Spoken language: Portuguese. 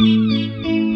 Música